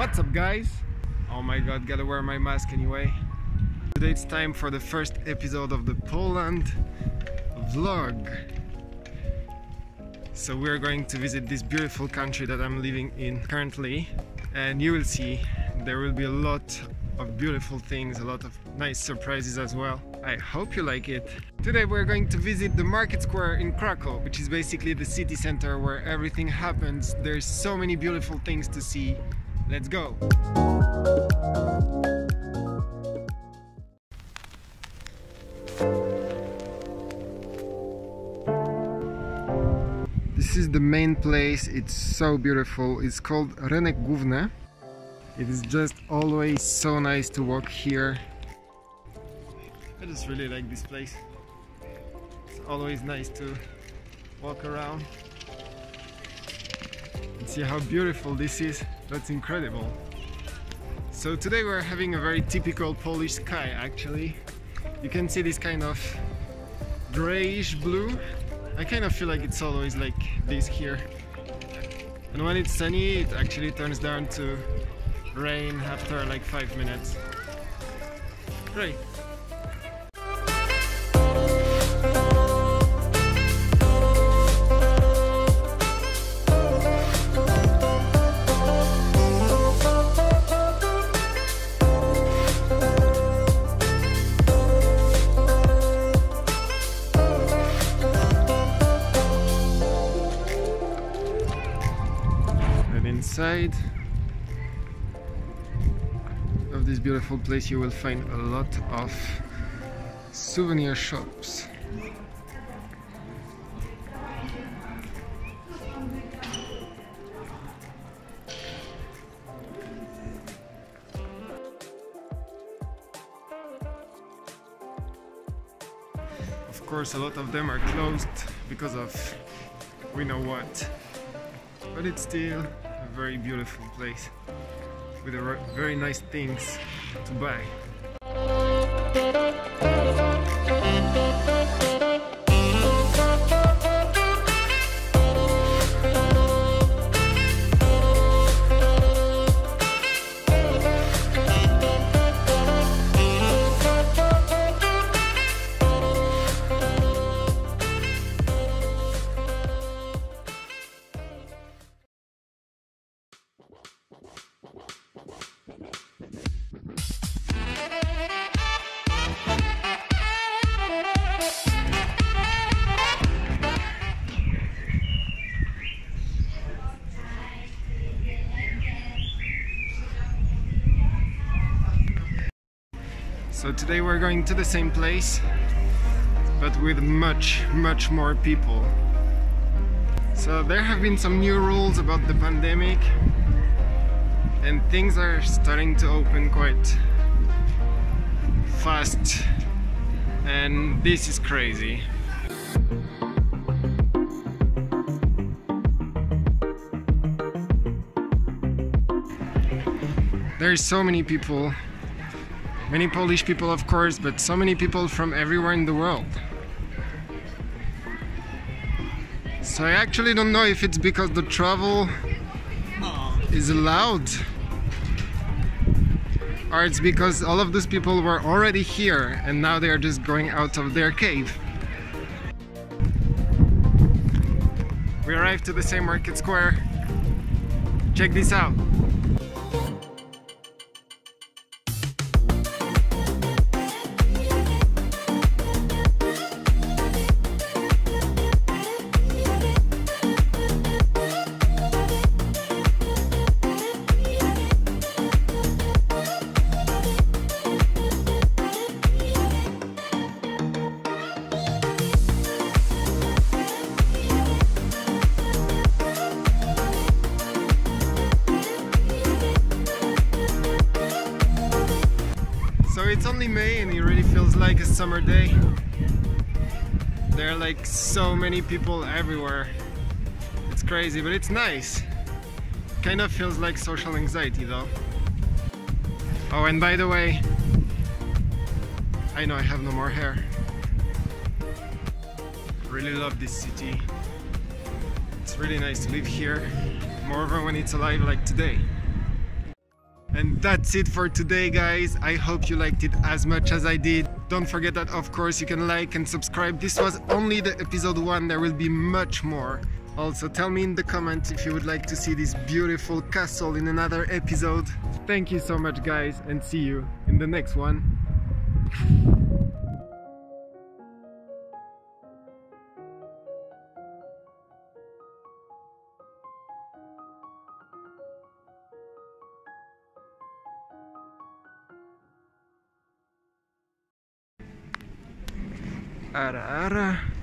What's up guys? Oh my god, gotta wear my mask anyway. Today it's time for the first episode of the Poland vlog. So we're going to visit this beautiful country that I'm living in currently and you will see there will be a lot of beautiful things, a lot of nice surprises as well. I hope you like it. Today we're going to visit the market square in Krakow, which is basically the city center where everything happens. There's so many beautiful things to see. Let's go! This is the main place, it's so beautiful. It's called Rynek Główny. It is just always so nice to walk here. I just really like this place. It's always nice to walk around and see how beautiful this is. That's incredible. So today we're having a very typical Polish sky actually. You can see this kind of grayish blue. I kind of feel like it's always like this here. And when it's sunny it actually turns down to rain after like 5 minutes. Great. Of this beautiful place you will find a lot of souvenir shops. Of course a lot of them are closed because of we know what but it's still very beautiful place with very nice things to buy. So today we're going to the same place, but with much, much more people. So there have been some new rules about the pandemic, and things are starting to open quite fast, and this is crazy. There's so many people Many Polish people, of course, but so many people from everywhere in the world. So I actually don't know if it's because the travel is allowed or it's because all of those people were already here and now they are just going out of their cave. We arrived to the same market square. Check this out. Like a summer day. There are like so many people everywhere. It's crazy, but it's nice. Kind of feels like social anxiety though. Oh, and by the way, I know I have no more hair. Really love this city. It's really nice to live here, moreover when it's alive like today. And that's it for today guys. I hope you liked it as much as I did. Don't forget that of course you can like and subscribe. This was only the episode 1, there will be much more. Also tell me in the comments if you would like to see this beautiful castle in another episode. Thank you so much guys and see you in the next one. arah-arah.